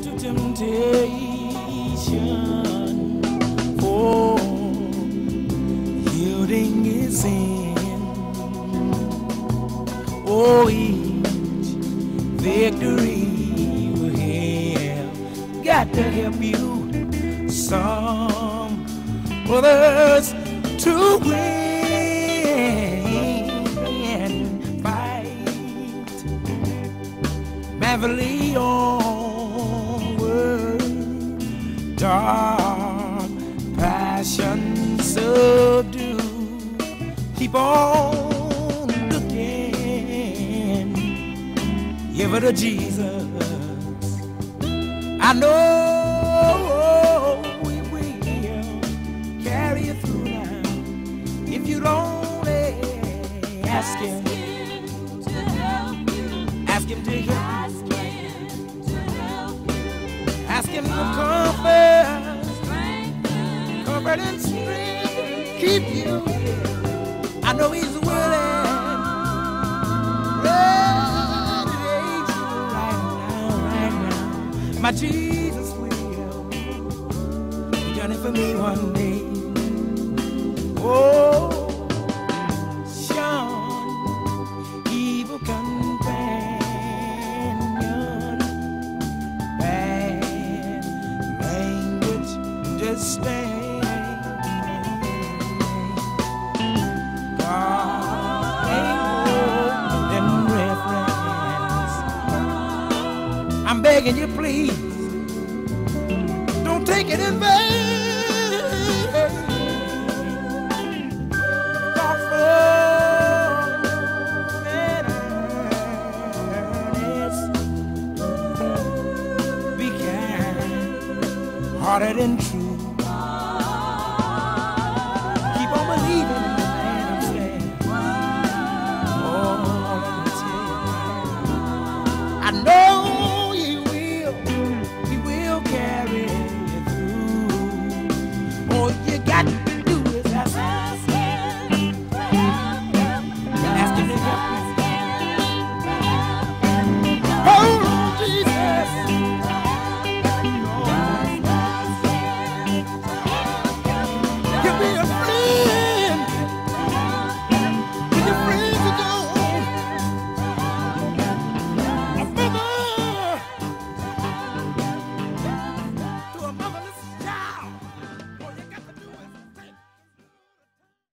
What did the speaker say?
to temptation, oh, for yielding is in. Oh, each victory will have got to help you some others to win. Fight, Beverly dark passion subdue. Keep on looking. Give it to Jesus. I know we will carry you through now. If you don't ask him. To help you. ask him to help you. ask him to comfort keep you. I know he's willing. You right now right now. My Jesus will he done it for me one day. Oh Sean begging you, please, don't take it in vain. Don't fall Be kind, hearted and true. Keep on believing. Oh, I know thank you